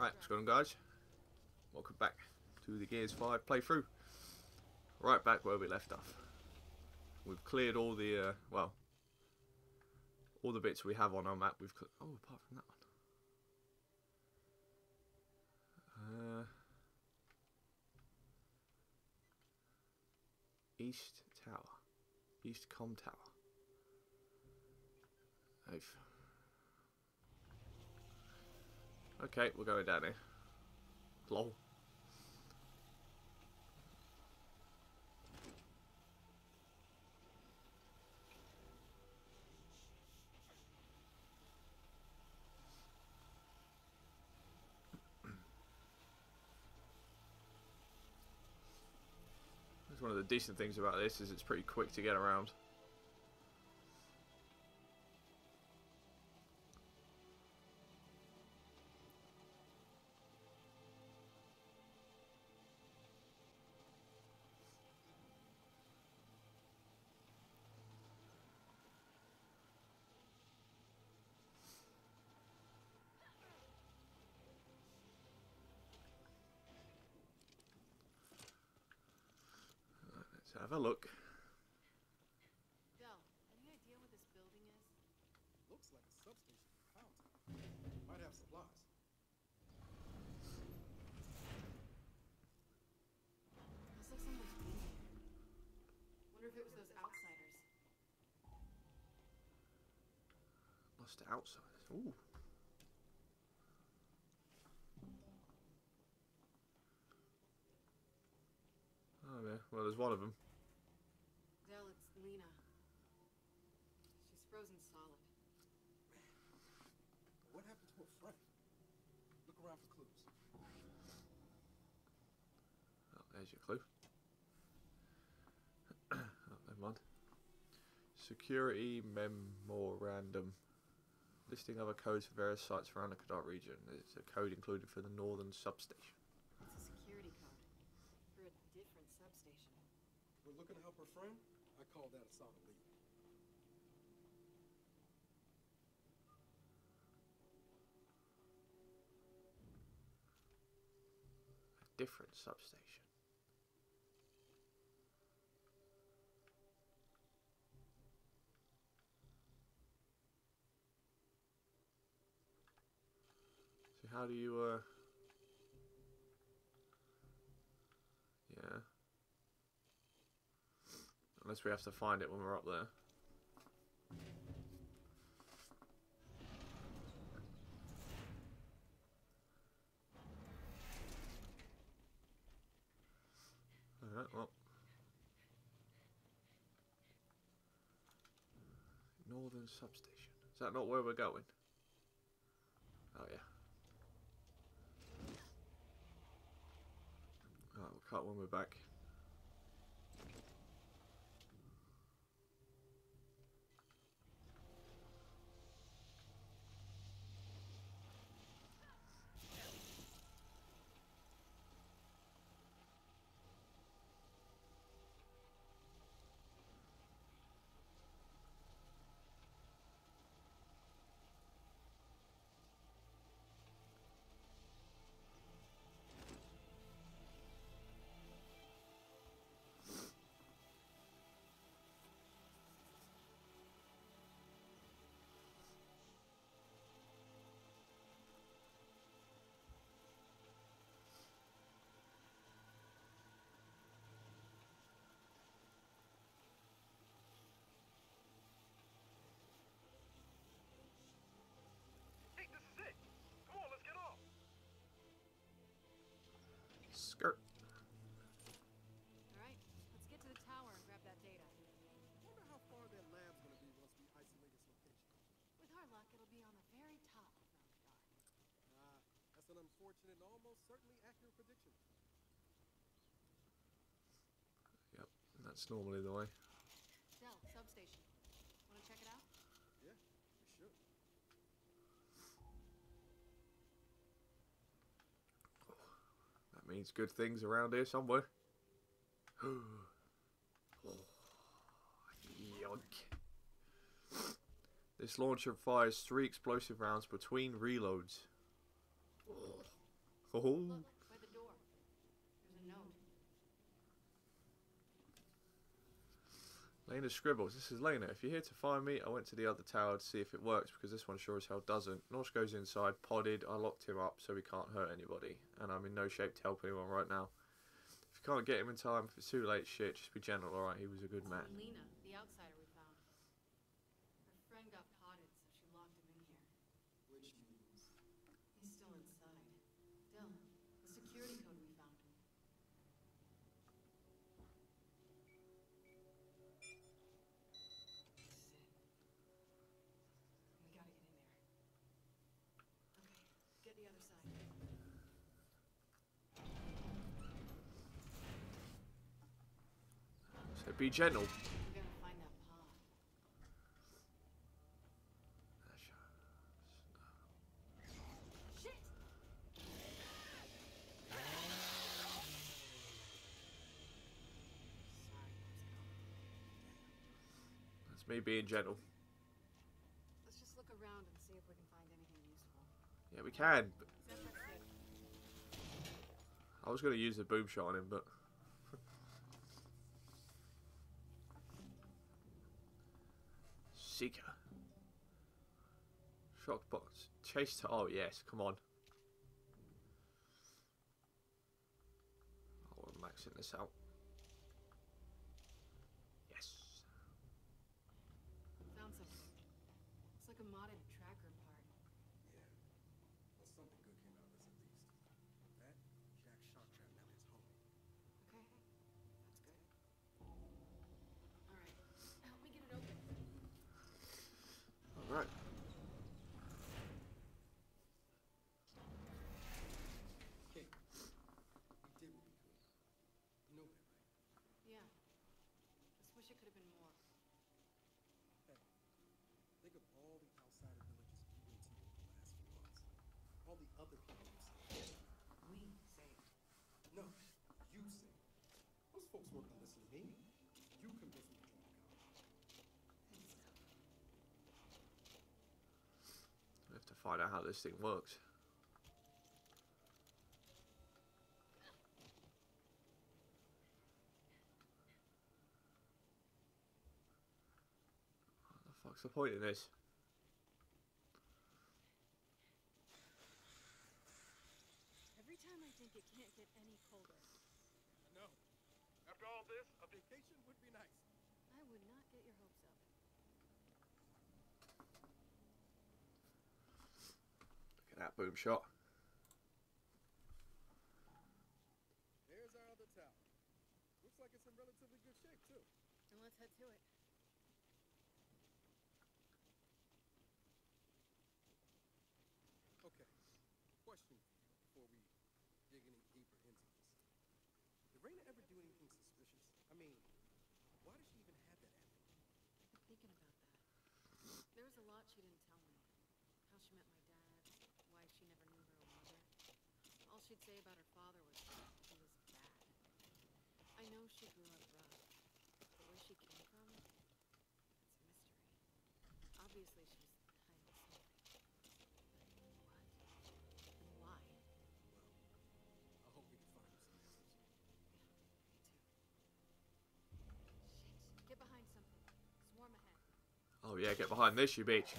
Right, what's going on guys? Welcome back to the Gears 5 playthrough. Right back where we left off. We've cleared all the, uh, well, all the bits we have on our map. We've, oh, apart from that one. Uh, East Tower. East Com Tower. Okay, we're going down here. Lol. One of the decent things about this is it's pretty quick to get around. Let's have a look. Del, any idea what this building is? Looks like a substation for power. Might have supplies. Looks like someone's been here. Wonder if it was those outsiders. Lost outside. Ooh. Well there's one of them. Del, it's Lena. She's frozen solid. What happened to her friend? Look around for clues. Oh, there's your clue. oh, never mind. Security memorandum. Listing other codes for various sites around the Kadar region. There's a code included for the northern substation. It's a security code. For a different substation. We're looking to help her friend? I call that a solid lead. A different substation. So how do you uh Yeah. Unless we have to find it when we're up there. Alright, well. Northern substation. Is that not where we're going? Oh yeah. Alright, we'll cut when we're back. Skirt. Alright, let's get to the tower and grab that data. Wonder how far that lab's gonna be once we isolate its location. With our luck, it'll be on the very top of Mount Ah, that's an unfortunate and almost certainly accurate prediction. Yep, that's normally the way. Del, substation. Wanna check it out? Yeah, we should. That means good things around here somewhere. Oh, Yoink. This launcher fires three explosive rounds between reloads. Oh, Look, by the door. There's a note. Lena Scribbles. This is Lena. If you're here to find me, I went to the other tower to see if it works because this one sure as hell doesn't. Norse goes inside, podded. I locked him up so he can't hurt anybody, and I'm in no shape to help anyone right now. If you can't get him in time, if it's too late, shit, just be gentle, alright? He was a good man. Lena, the outsider we found. Her friend got potted, so she locked him in here. Which means He's still inside. Del, the security code we found. This is it. We gotta get in there. Okay, get the other side. So be gentle. We gotta find that pod. Shit! Sorry, gentle. That's me being gentle. Let's just look around and see if we can find anything useful. Yeah, we can. But Set that safe. I was going to use the boom shot on him, but. Seeker. Shock box. Chase to. Oh, yes, come on. Oh, we're maxing this out. Yes. Found something. It's like a modded tracker part. yeah. Well, something good came out of this at least. That Jack Shock Trap Nelly's homie. Okay, that's good. Alright, help me get it open. Alright. Okay. We did what we could. You know that, right? Yeah. Just wish it could have been more. Hey, think of all the outsider villages we went to over the last few months. All the other people you saved. We saved. No, you saved. Those folks gonna listen to me. You convinced me to join. We have to find out how this thing works. What the fuck's the point in this? Every time I think it can't get any colder, No, After all this, a vacation would be nice. I would not get your hopes up. Look at that boom shot. There's our other tower. Looks like it's in relatively good shape, too. And let's head to it. Okay. Question before we dig any deeper into this. Did Reyna ever do anything suspicious? Mean, why does she even have that amulet? I've been thinking about that. There was a lot she didn't tell me. How she met my dad, why she never knew her mother. All she'd say about her father was he was bad. I know she grew up rough, but where she came from, it's a mystery. Obviously she yeah, get behind this, you bitch.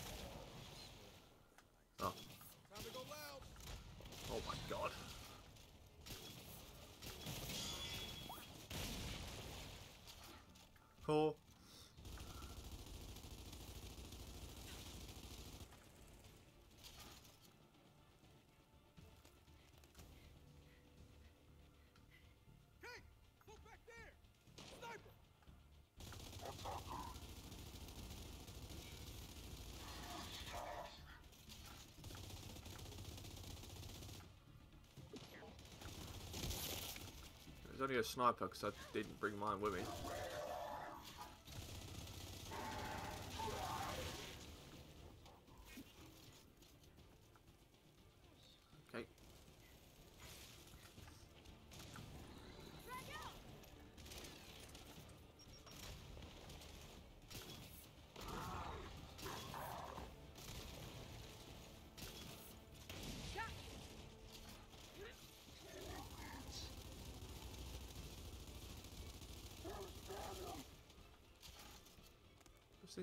Oh, oh my god. Cool. Hey! Back there! Sniper! Only a sniper because I didn't bring mine with me.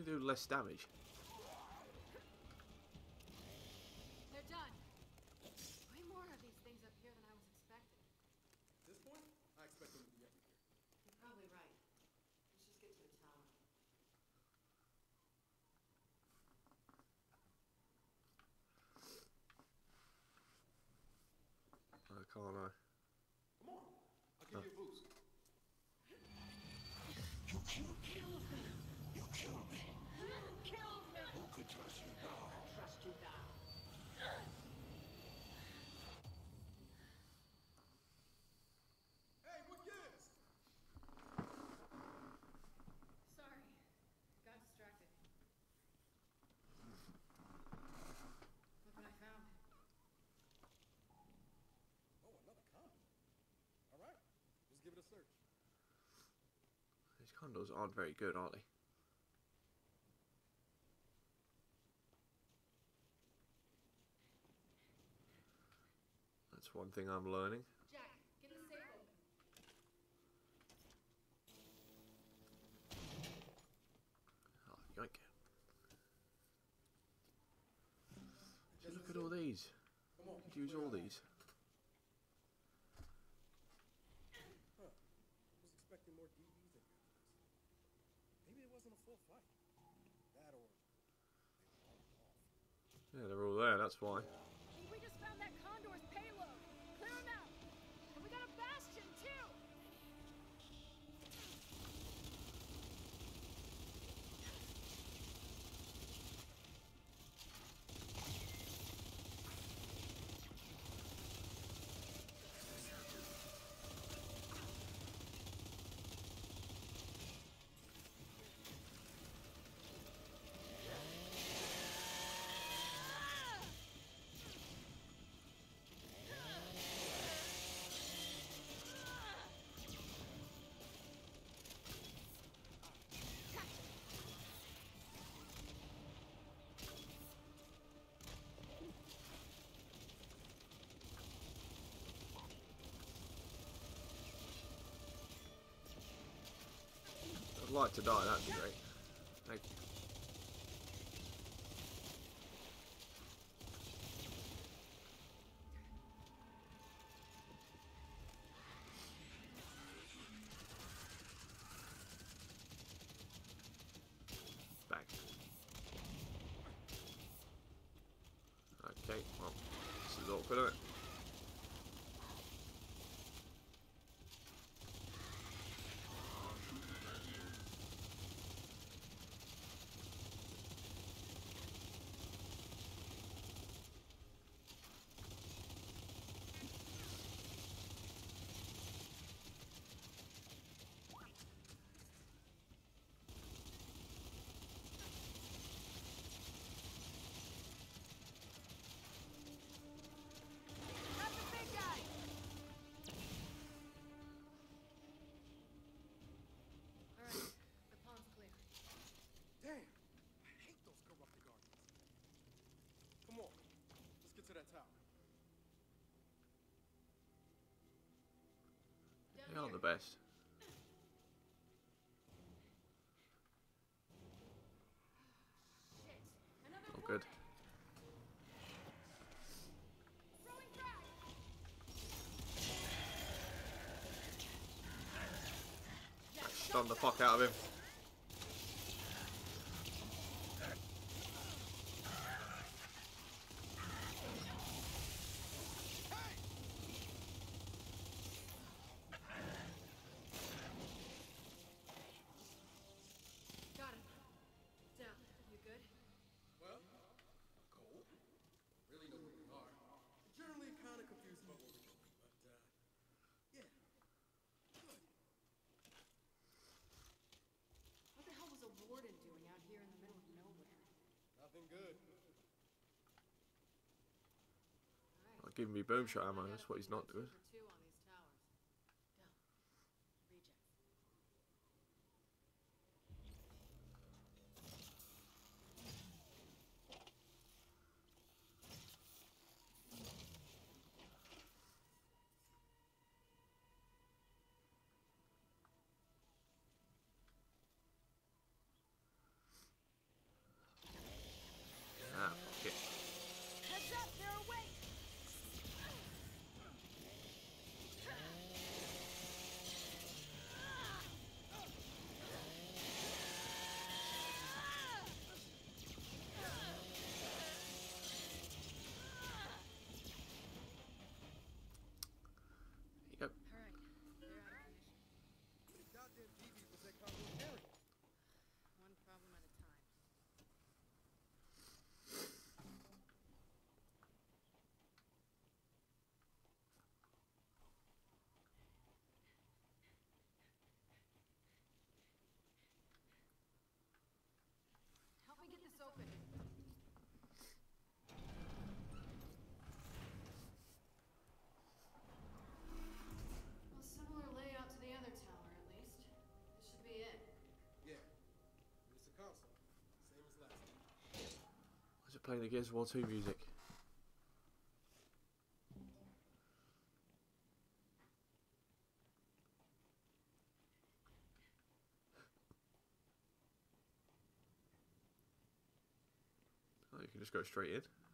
do less damage. These condos aren't very good, are they? That's one thing I'm learning. Ah, look at all these. Use all these. Yeah, they're all there, that's why. Like to die, that'd be great. They're not the best. Oh, good. Stun the fuck out of him. giving me boom shot ammo, that's what he's not doing. playing the Gears of War 2 music. Oh, you can just go straight in.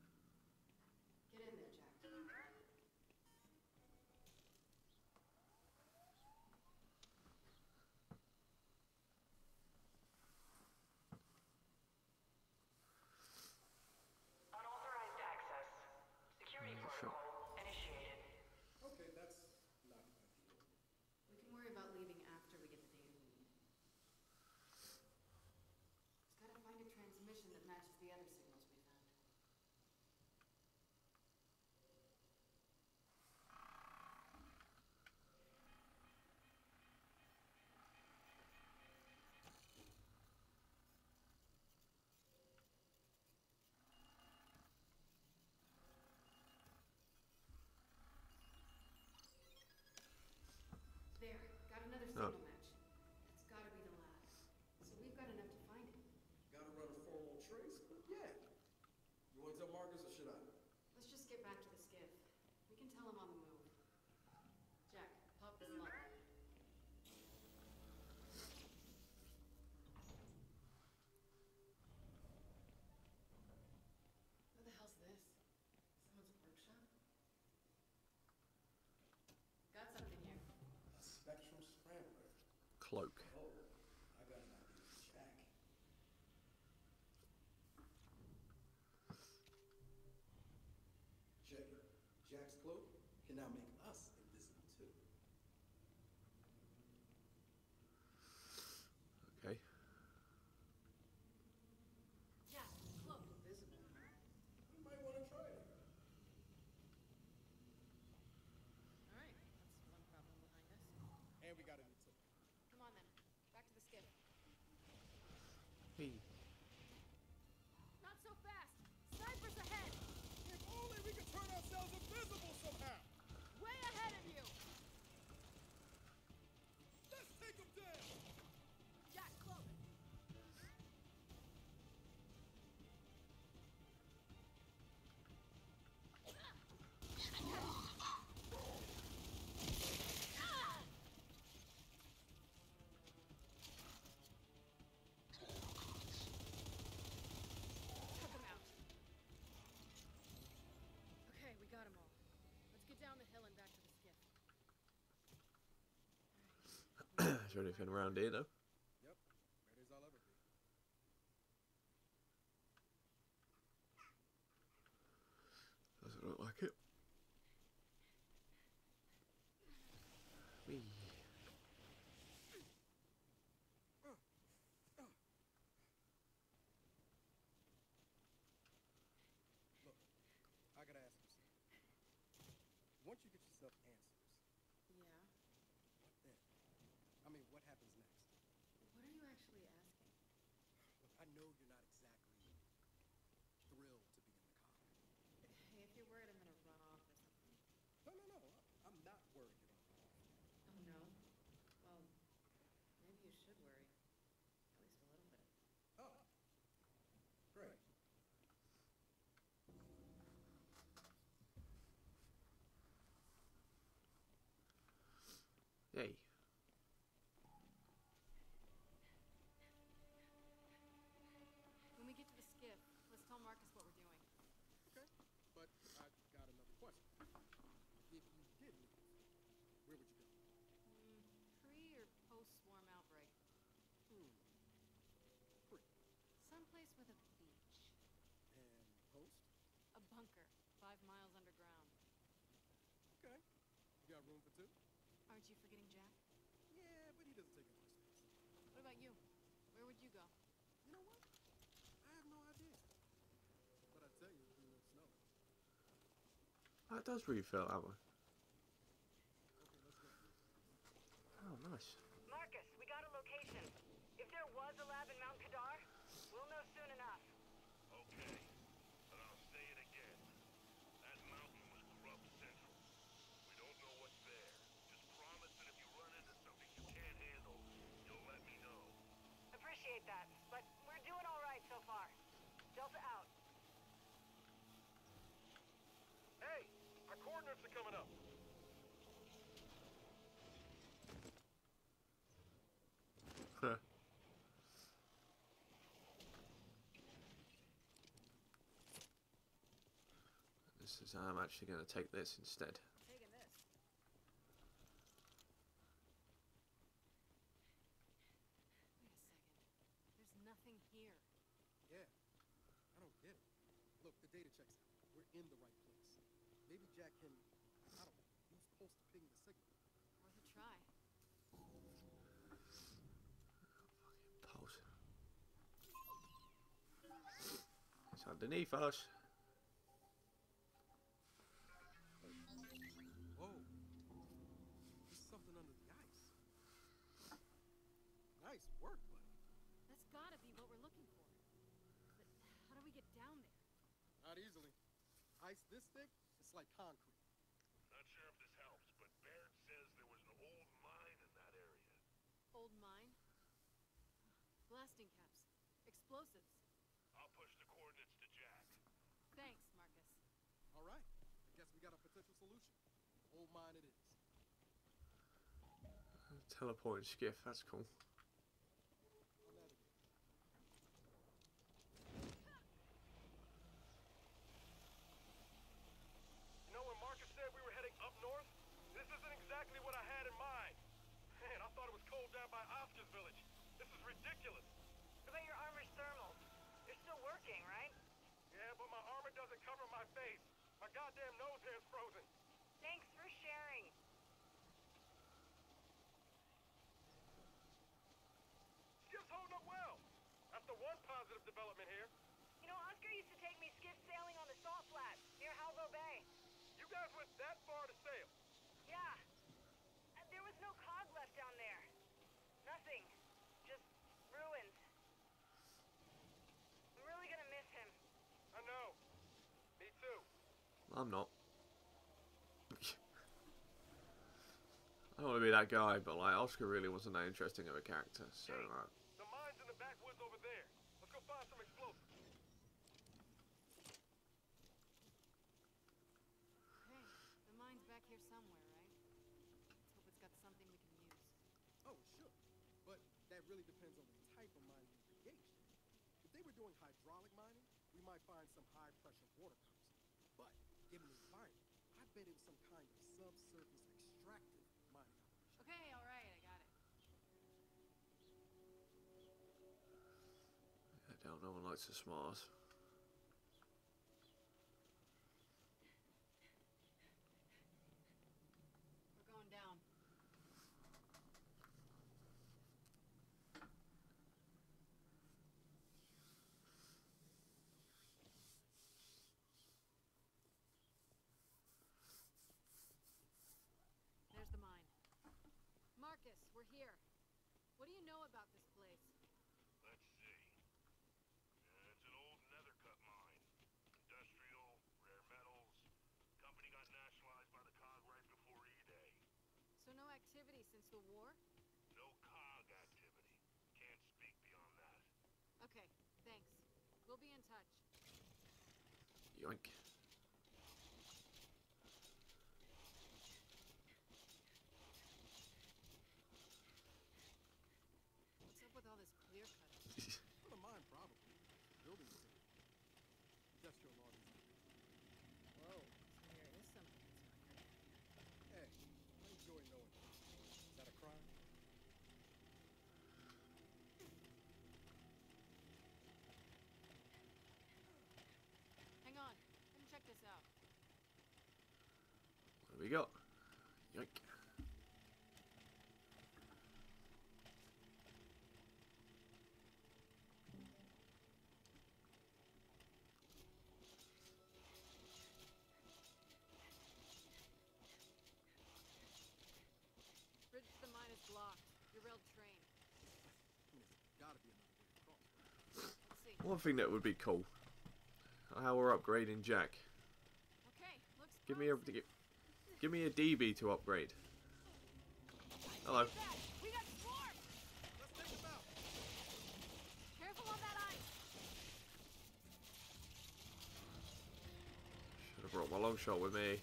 cloak. or anything around either? I'll ever be. Doesn't look like it. Look, I gotta ask you something. Once you get yourself Hey. When we get to the skiff, let's tell Marcus what we're doing. Okay, but I got another question. If you didn't, where would you go? Mm, pre or post-swarm outbreak? Hmm. Pre. Someplace with a beach. And post? A bunker, five miles underground. Okay. You got room for two? Did you for getting Jack? Yeah, but he doesn't take it. my. What about you? Where would you go? You know what? I have no idea. But I tell you, you would know. That does refill, that one. Okay, oh, nice. This is how I'm actually going to take this instead. Taking this. Wait a second. There's nothing here. Yeah. I don't get it. Look, the data checks out. We're in the right place. Maybe Jack can, I don't know, use pulse to ping the signal. Worth a try. Pulse. It's underneath us. Whoa. There's something under the ice. Nice work, buddy. That's gotta be what we're looking for. But how do we get down there? Not easily. Ice this thick, it's like concrete. Not sure if this helps, but Baird says there was an old mine in that area. Old mine? Blasting caps. Explosives. I'll push the coordinates to Jack. Thanks, Marcus. All right. I guess we got a potential solution. Old mine it is. Teleporting skiff, that's cool. You know when Marcus said we were heading up north? This isn't exactly what I'll navigate. You know when Marcus said we were heading up north? This isn't exactly what I had in mind. Man, I thought it was cold down by Oscar's village. This is ridiculous. What about your armor's thermals? They're still working, right? Yeah, but my armor doesn't cover my face. My goddamn nose hair's frozen. Thanks for sharing. Skip's holding up well. That's the one positive development here. You know, Oscar used to take me skiff sailing on the salt flats near Halvo Bay. You guys went that far to sail. Yeah. And there was no COG left down there. Nothing. Just ruins. I'm really gonna miss him. I know. Me too. I'm not. I don't want to be that guy, but like Oscar really wasn't that interesting of a character, so Hey, uh, the mine's in the backwoods over there. Let's go find some explosives. Hey, the mine's back here somewhere, right? Let's hope it's got something we can use. Oh, sure. But that really depends on the type of mine we engaged in. If they were doing hydraulic mining, we might find some high pressure water pumps. But given the environment, I bet it was some kind of subsurface extractive mining operation. Okay, alright, I got it. I doubt no one likes the smarts. Marcus, we're here. What do you know about this place? Let's see. Uh, it's an old nether cut mine. Industrial, rare metals. Company got nationalized by the COG right before E-Day. So no activity since the war? No COG activity. Can't speak beyond that. Okay, thanks. We'll be in touch. Yoink. What's up with all this clear cutting? For the mine, probably. Building material. Industrial law design. Whoa, so there is something inside. Hey, I enjoy knowing that. Is that a crime? Hang on, let me check this out. What do we got? Yoink. Bridge to the mine is blocked. Derailed train. I mean, there's gotta be another way across. Let's see. One thing that would be cool. How we're upgrading Jack. Okay, looks Give me a promising. Give, me a DB to upgrade. Hello. Should have brought my long shot with me.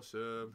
awesome.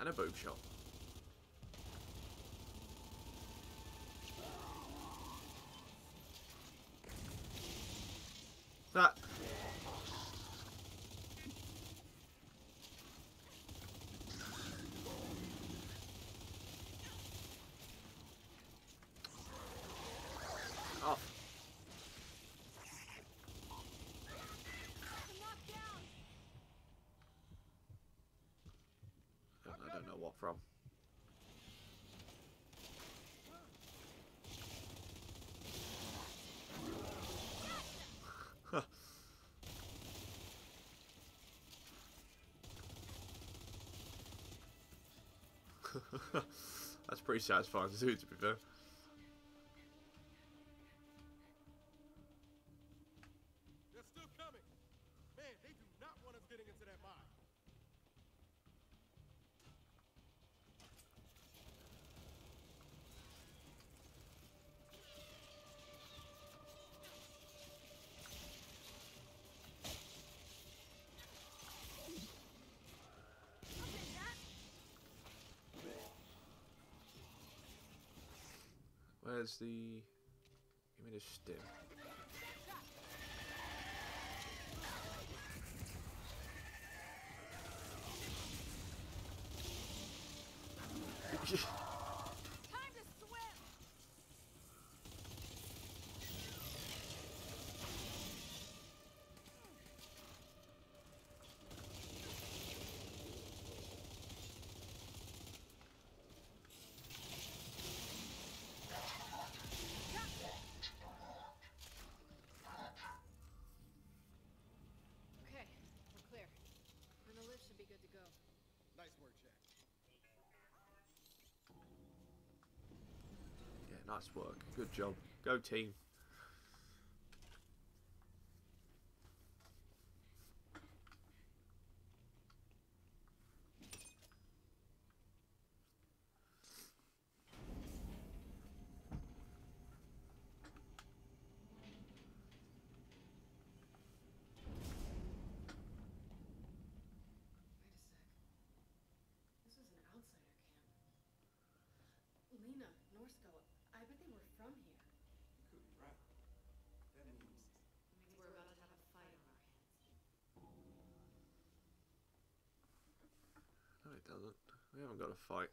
and a boob shot. from. That's pretty satisfying to do, to be fair. as the... Give me the stem. Nice work. Good job. Go team. We haven't got a fight.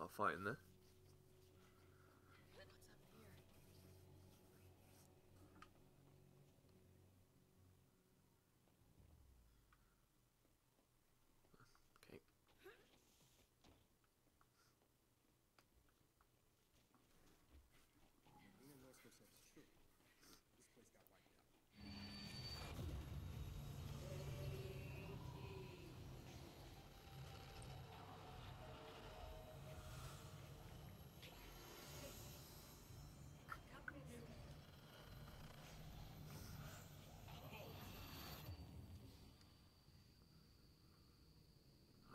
I'll fight in there.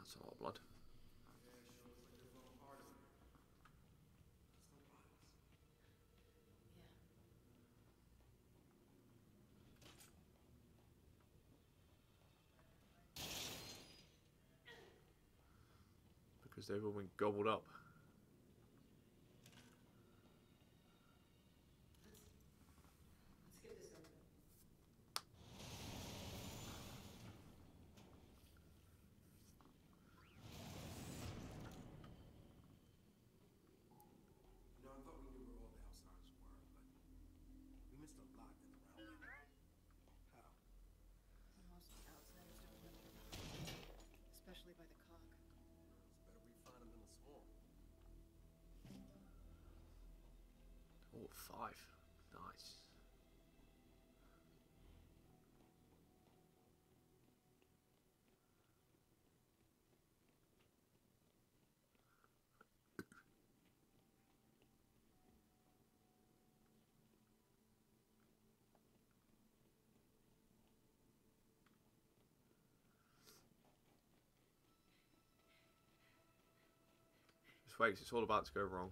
That's all blood. Because they've all been gobbled up. five. Nice. Just wait, it's all about to go wrong.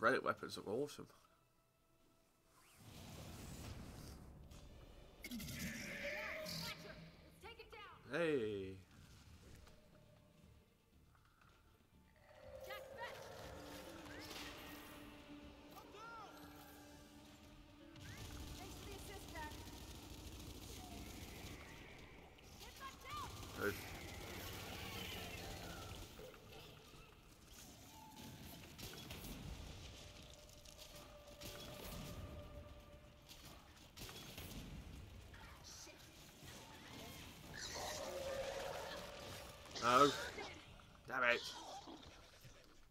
Reddit weapons are awesome.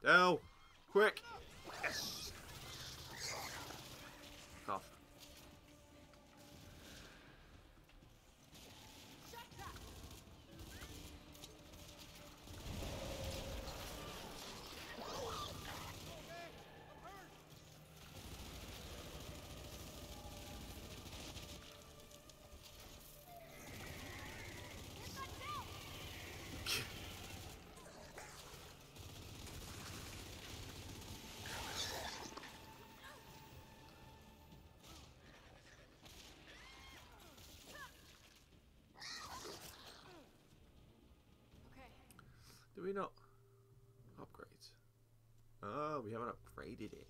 No! Quick! we not? upgrade. Oh, we haven't upgraded it.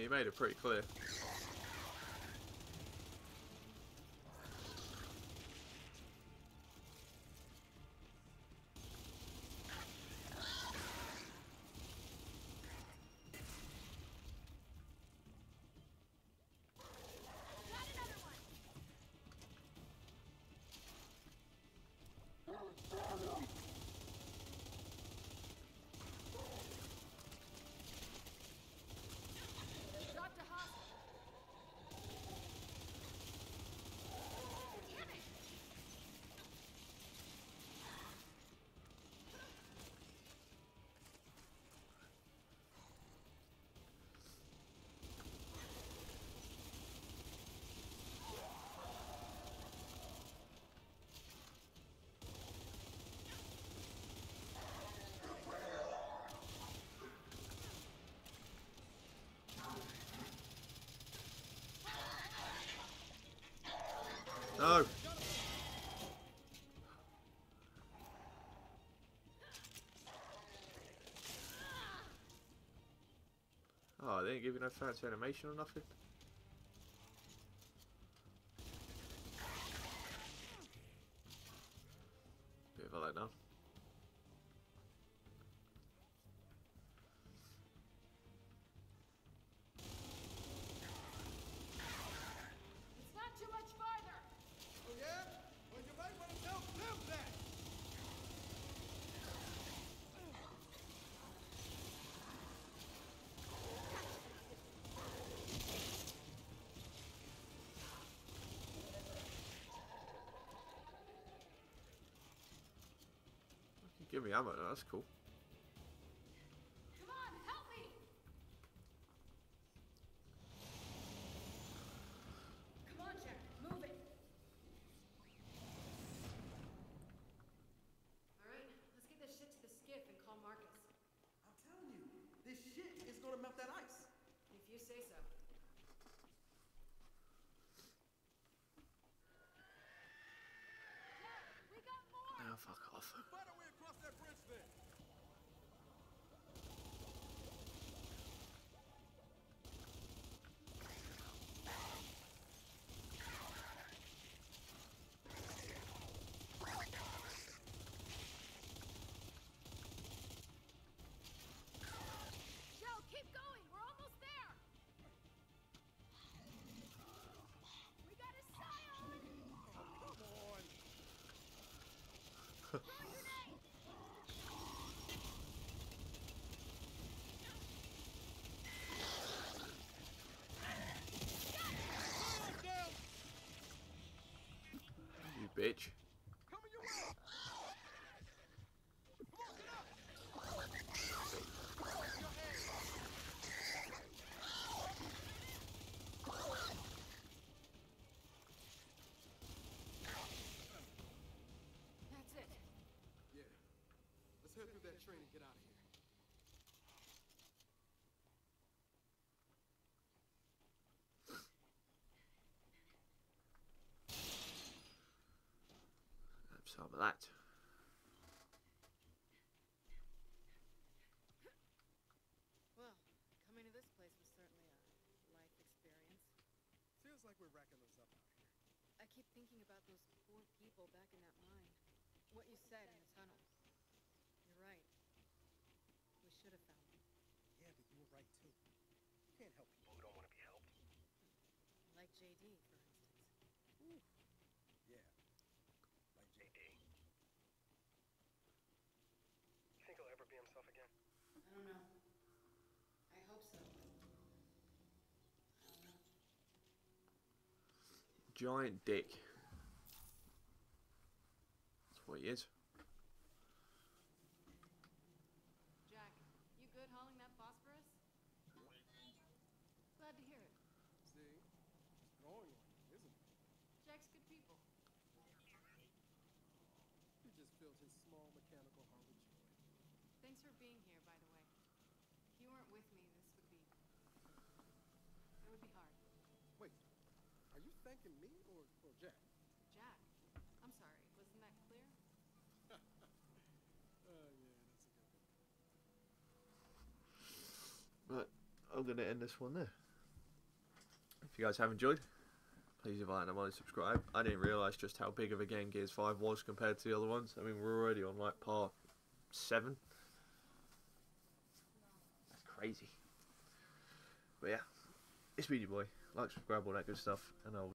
Mean, he made it pretty clear. No! Oh, they didn't give you no fancy animation or nothing? Bit of a letdown. It's not too much farther! Oh, yeah? Well, you might want to tell them that. Give me ammo, that's cool. Come on, help me! Come on, Jack, move it! Alright, let's get this shit to the skiff and call Marcus. I'm telling you, this shit is gonna melt that ice. If you say so. Jack, we got more! Now fuck off. Bitch. Coming your way. Come on, get up. Your ass. That's it. Yeah. Let's head through that train and get out of here. Have some of that. Well, coming to this place was certainly a life experience. Feels like we're racking those up out here. I keep thinking about those poor people back in that mine. What you said in the tunnel. You're right. We should have found them. Yeah, but you were right too. You can't help people who don't want to be helped. Like JD, giant dick. That's what he is. Jack, you good hauling that phosphorus? Glad to hear it. See, oh, growing isn't it? Jack's good people. Just built his small mechanical. Thanks for being here. Thanking me or, or Jack? Jack, I'm sorry, wasn't that clear? Uh, yeah, that's a good one. Right, I'm going to end this one there. If you guys have enjoyed, please leave a like and a subscribe. I didn't realise just how big of a game Gears 5 was compared to the other ones. I mean, we're already on like part 7. That's crazy. But yeah, it's Speedy Boy. Like, subscribe, all that good stuff, and I'll